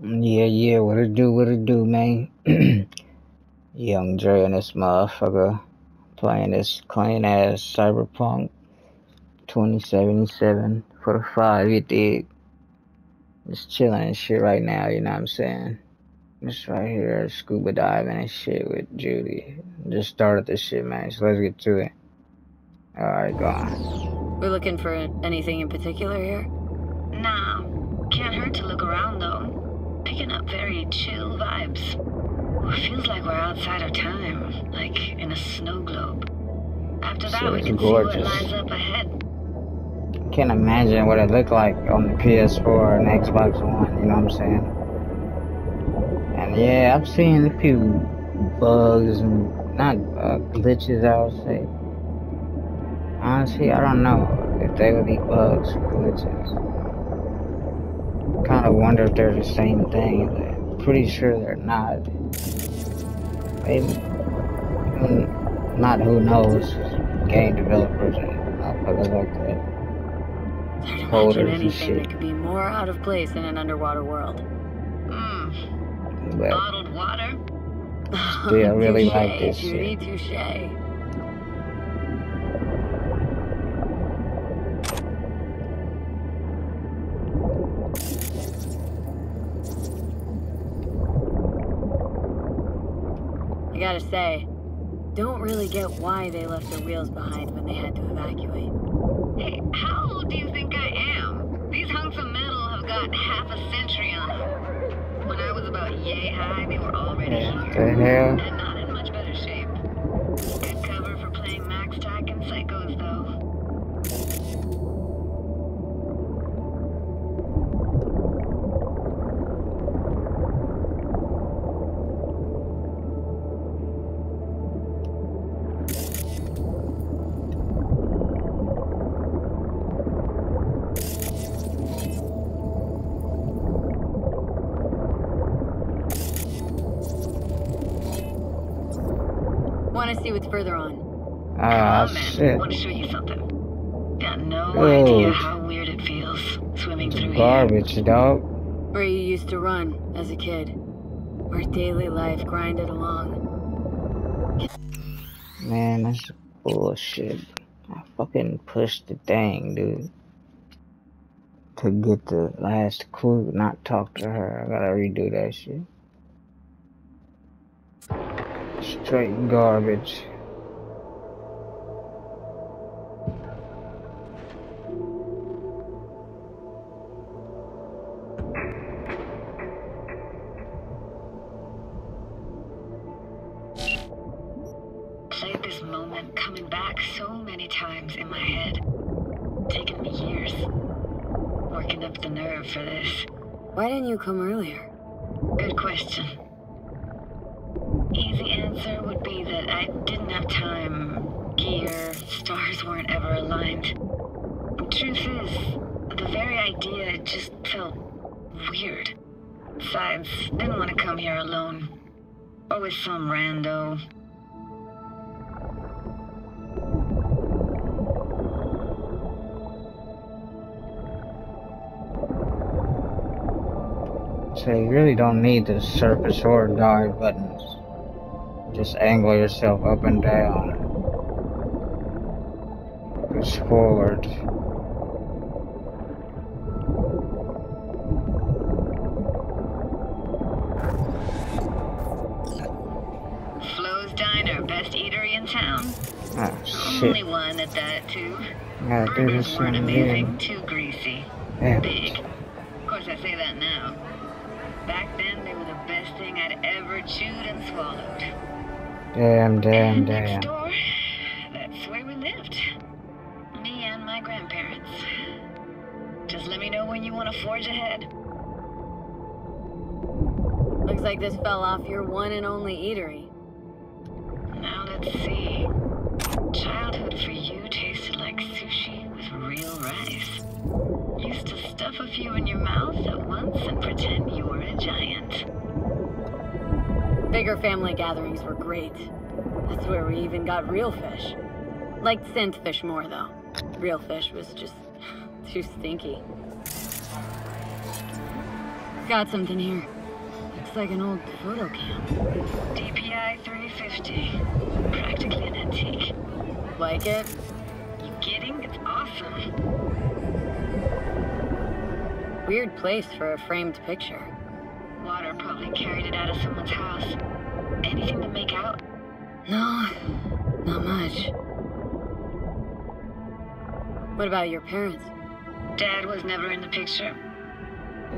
Yeah, yeah, what it do, what it do, man? Young Dre and this motherfucker playing this clean ass Cyberpunk 2077 for the five, you dig? Just chilling and shit right now, you know what I'm saying? Just right here, scuba diving and shit with Judy. Just started this shit, man, so let's get to it. Alright, go on. We're looking for anything in particular here? Nah, can't hurt to look around though. Picking up very chill vibes. Feels like we're outside of time, like in a snow globe. After that, Shit we can gorgeous. see what lies up ahead. Can't imagine what it looked like on the PS4 and Xbox One, you know what I'm saying? And yeah, I've seen a few bugs and not uh, glitches, I would say. Honestly, I don't know if they would be bugs or glitches. Kind of wonder if they're the same thing. Pretty sure they're not. Maybe, mm, not who knows. Game developers and motherfuckers like that. Holders imagine and anything shit. that could be more out of place in an underwater world. But bottled water? Still really Touche, like this shit. touche. I gotta say, don't really get why they left their wheels behind when they had to evacuate. Hey, how old do you think I am? These hunks of metal have got half a century on them. When I was about yay high, they were already what here. Shit. want to show you something. Got no Dude. idea how weird it feels swimming through here. Garbage, dog. Where you used to run as a kid. Where daily life grinded along. Man, that's bullshit. I fucking pushed the thing, dude. To get the last clue, not talk to her. I gotta redo that shit. Straight garbage. Times in my head. Taken me years. Working up the nerve for this. Why didn't you come earlier? Good question. Easy answer would be that I didn't have time. Gear, stars weren't ever aligned. Truth is, the very idea just felt weird. Besides, didn't want to come here alone. Or with some rando. So you really don't need the surface or dive buttons. Just angle yourself up and down. Push forward. Flo's Diner, best eatery in town. Ah, Only one at that, too. Do Burgers weren't amazing, too greasy. Damn. Big. Of course, I say that now. Ever chewed and swallowed. Damn, damn, and damn. next door, that's where we lived. Me and my grandparents. Just let me know when you want to forge ahead. Looks like this fell off your one and only eatery. Now let's see. Childhood for you tasted like sushi with real rice. Used to stuff a few in your mouth at once and pretend you were a giant. Bigger family gatherings were great. That's where we even got real fish. Liked synth fish more, though. Real fish was just too stinky. Got something here. Looks like an old photo cam. DPI 350. Practically an antique. Like it? You kidding? It's awesome. Weird place for a framed picture. Water probably carried it out of someone's house. Anything to make out? No, not much. What about your parents? Dad was never in the picture.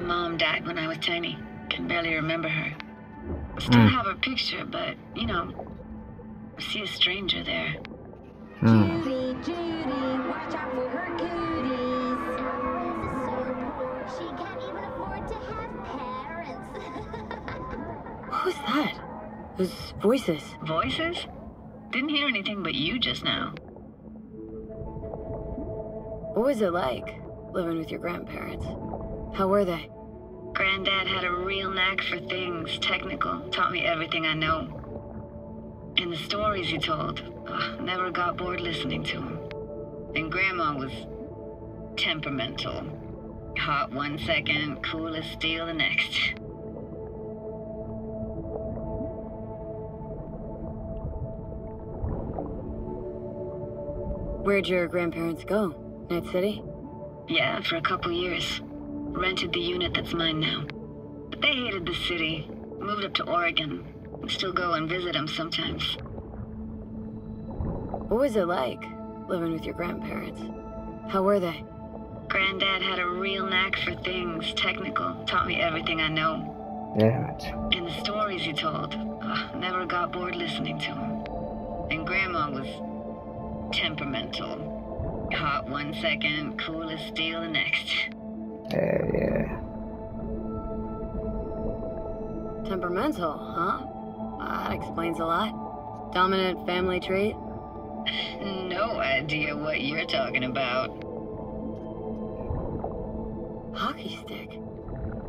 Mom died when I was tiny. Can barely remember her. Still Mm. have her picture, but, you know, see a stranger there. Hmm. Judy, Judy, watch out for her cooties. Who's that? Those voices. Voices? Didn't hear anything but you just now. What was it like living with your grandparents? How were they? Granddad had a real knack for things technical, taught me everything I know. And the stories he told, ugh, never got bored listening to him. And Grandma was temperamental. Hot one second, cool as steel the next. Where'd your grandparents go? Night City? Yeah, for a couple years. Rented the unit that's mine now. But they hated the city. Moved up to Oregon. Still go and visit them sometimes. What was it like living with your grandparents? How were they? Granddad had a real knack for things technical, taught me everything I know. Damn it. And the stories he told, ugh, never got bored listening to him. And Grandma was temperamental. Hot one second, cool as steel the next. Yeah, yeah. Temperamental, huh? Uh, that explains a lot. Dominant family trait? No idea what you're talking about. Hockey stick.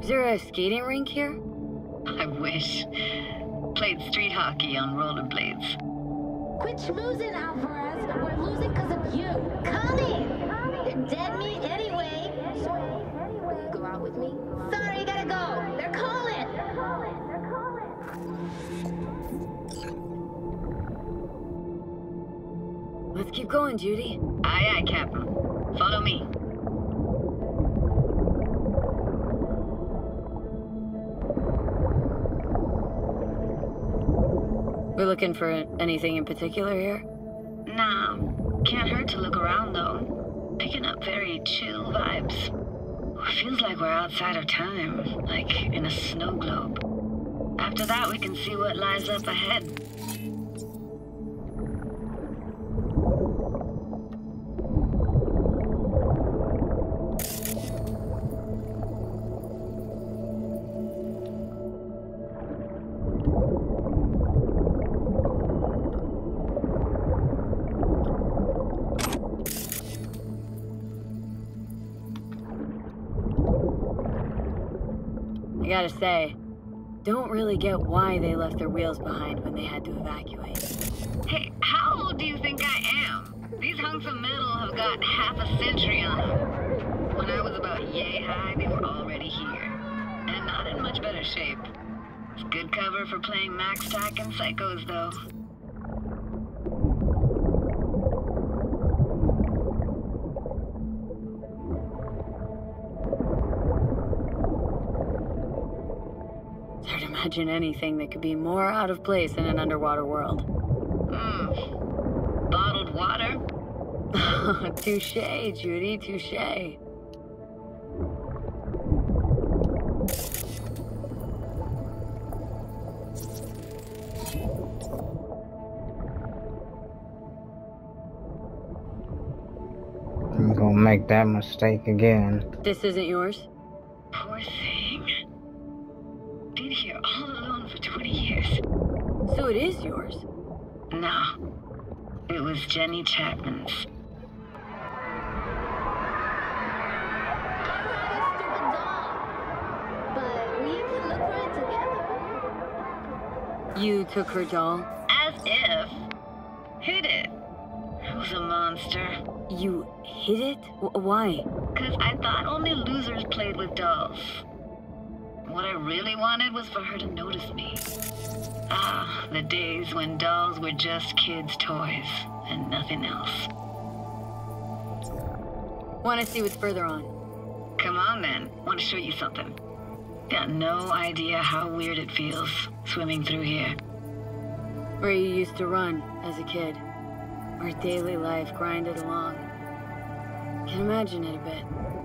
Is there a skating rink here? I wish. Played street hockey on rollerblades. Quit schmoozing, Alvarez. We're losing because of you. Come in. You're dead meat anyway. Go out with me? Sorry, you gotta go. They're calling. They're calling. They're calling. Let's keep going, Judy. Aye, aye, Captain. Follow me. We're looking for anything in particular here? Nah, can't hurt to look around though. Picking up very chill vibes. Feels like we're outside of time, like in a snow globe. After that, we can see what lies up ahead. Gotta say, don't really get why they left their wheels behind when they had to evacuate. Hey, how old do you think I am? These hunks of metal have got half a century on them. When I was about yay high, they were already here. And not in much better shape. It's good cover for playing MaxTac and Psychos, though. Imagine anything that could be more out of place in an underwater world. Mmm. Bottled water? touche, Judy, touche. I'm gonna make that mistake again. This isn't yours? Been here all alone for 20 years. So it is yours. No. It was Jenny Chapman's. You took her doll? As if. Hid it. I was a monster. You hid it? W- why? Because I thought only losers played with dolls. What I really wanted was for her to notice me. Ah, the days when dolls were just kids' toys and nothing else. Want to see what's further on? Come on then, want to show you something. Got no idea how weird it feels swimming through here. Where you used to run as a kid. Where daily life grinded along. Can imagine it a bit.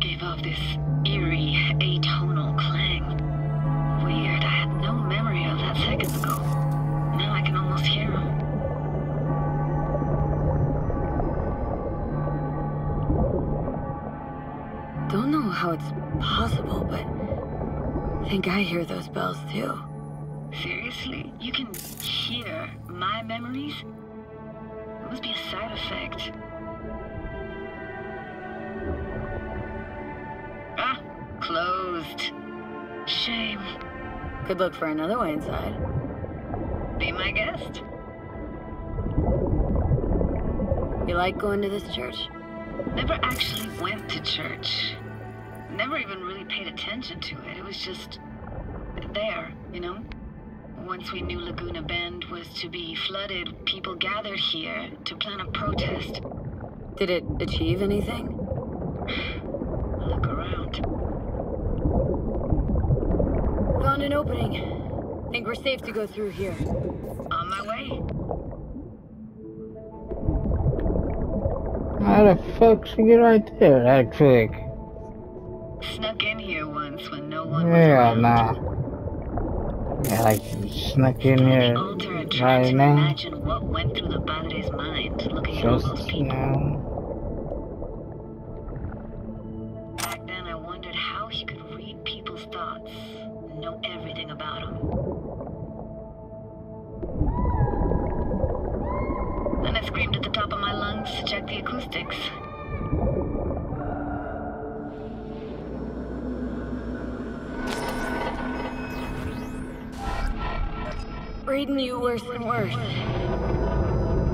Gave off this eerie, atonal clang. Weird, I had no memory of that seconds ago. Now I can almost hear them. Don't know how it's possible, but I think I hear those bells too. Seriously? You can hear my memories? It must be a side effect. Closed. Shame. Could look for another way inside. Be my guest. You like going to this church? Never actually went to church. Never even really paid attention to it. It was just there, you know? Once we knew Laguna Bend was to be flooded, people gathered here to plan a protest. Did it achieve anything? Look around. Found an opening. Think we're safe to go through here. On my way. How the fuck she get right there that quick? Snuck in here once when no one was Yeah, around. nah. Yeah, like snuck in here the altar and tried right now. imagine what went through the padre's mind looking at all those Just people. now. Reading you worse and worse.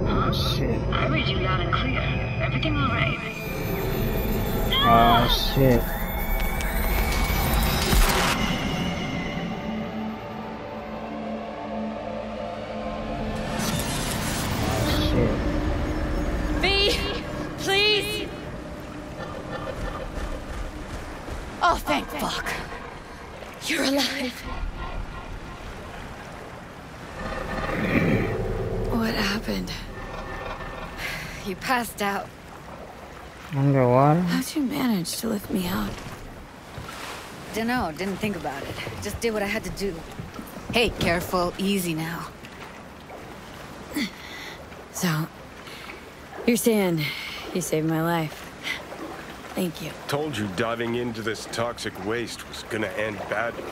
Huh? Shit. I read you loud and clear. Everything all right? Oh shit. Shit. To lift me out? Dunno, didn't think about it. Just did what I had to do. Hey, careful, easy now. So, you're saying you saved my life. Thank you. Told you diving into this toxic waste was gonna end badly.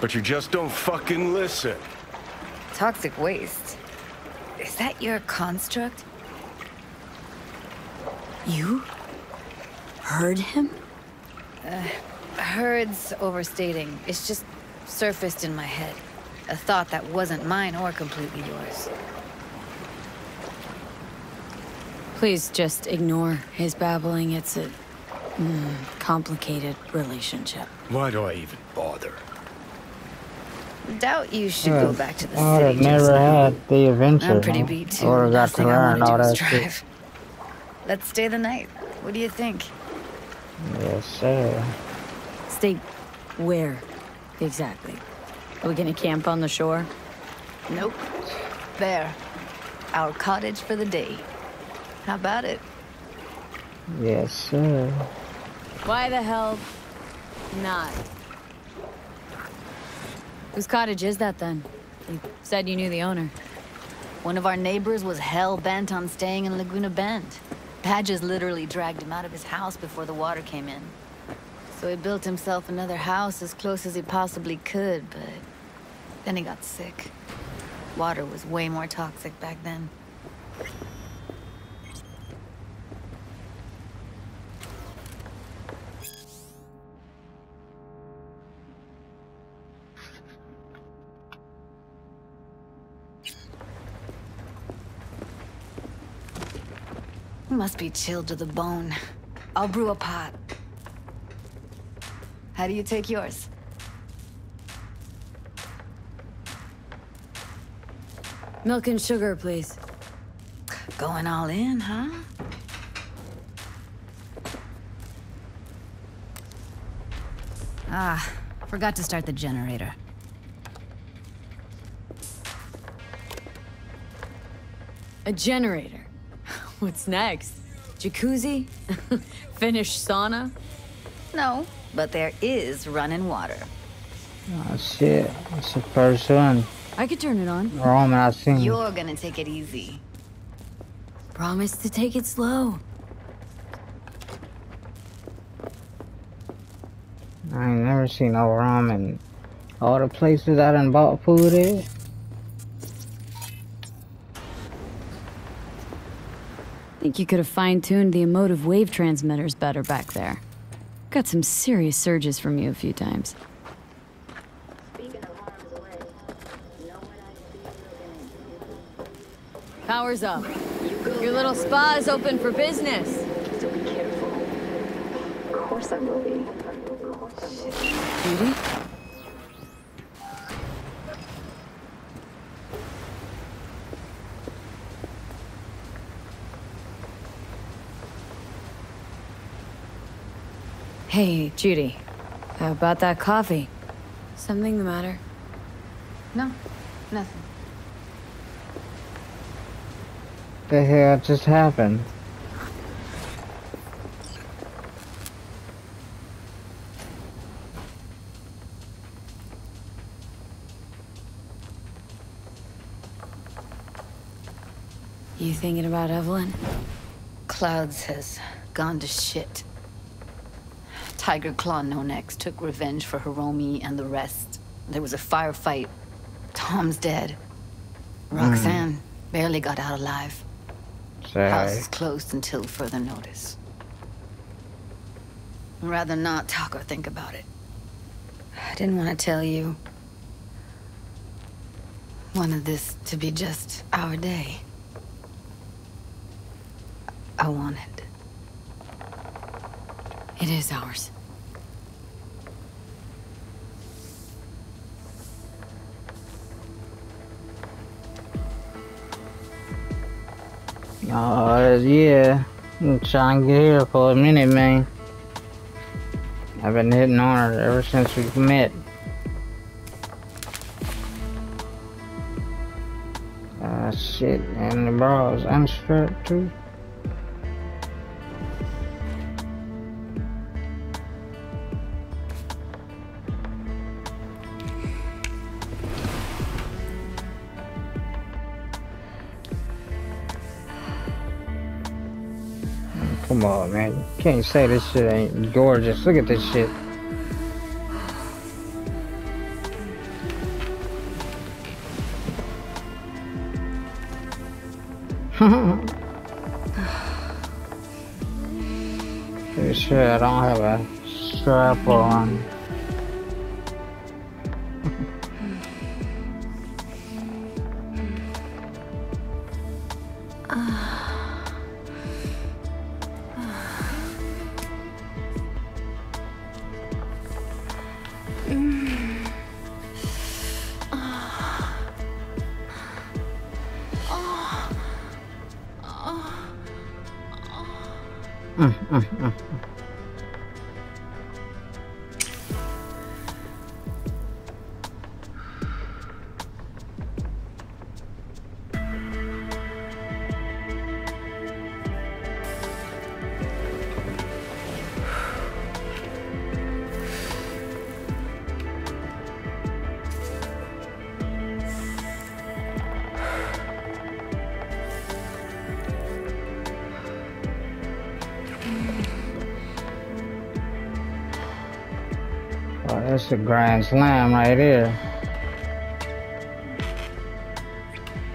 But you just don't fucking listen. Toxic waste. Is that your construct? You? Heard him? Heard's overstating. It's just surfaced in my head. A thought that wasn't mine or completely yours. Please just ignore his babbling. It's a mm, complicated relationship. Why do I even bother? Doubt you should Yeah, go back to the I would city. have just never now. had the adventure. I'm pretty huh? beat too. Or got to thing I learn want to all do is that shit. Let's stay the night. What do you think? Yes, sir. Stay where exactly? Are we gonna camp on the shore? Nope. There. Our cottage for the day. How about it? Yes, sir. Why the hell not? Whose cottage is that then? You said you knew the owner. One of our neighbors was hell bent on staying in Laguna Bend. Badges literally dragged him out of his house before the water came in. So he built himself another house as close as he possibly could, but then he got sick. Water was way more toxic back then. Must be chilled to the bone. I'll brew a pot. How do you take yours? Milk and sugar, please. Going all in, huh? Ah, forgot to start the generator. A generator. What's next? Jacuzzi? Finnish sauna? No, but there is running water. Oh shit, it's the first one. I could turn it on. Roman, I seen. You're gonna take it easy. Promise to take it slow. I ain't never seen no ramen. All the places I done bought food at. I think you could have fine-tuned the emotive wave transmitters better back there. Got some serious surges from you a few times. Power's up. Your little spa is open for business. So be careful. Of course I will be. Judy? Hey, Judy. How about that coffee? Something the matter? No, nothing. The hell just happened? You thinking about Evelyn? Clouds has gone to shit. Tyger Claw No Next took revenge for Hiromi and the rest. There was a firefight. Tom's dead. Roxanne hmm. barely got out alive. House Sorry. is closed until further notice. I'd rather not talk or think about it. I didn't want to tell you. Wanted this to be just our day. I wanted. It is ours. Oh, yeah. I'm trying to get here for a minute, man. I've been hitting on her ever since we met. Ah, shit. And the bras unstrapped, too. Come on, man. You can't say this shit ain't gorgeous. Look at this shit. Pretty sure I don't have a strap on. Oh, that's a grand slam right here.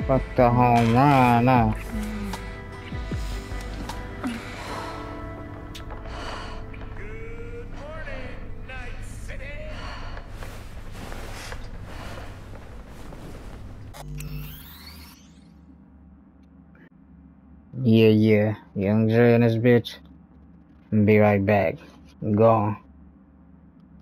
Fuck the home run now. Yeah, yeah. Young Dre and his bitch. Be right back. Gone.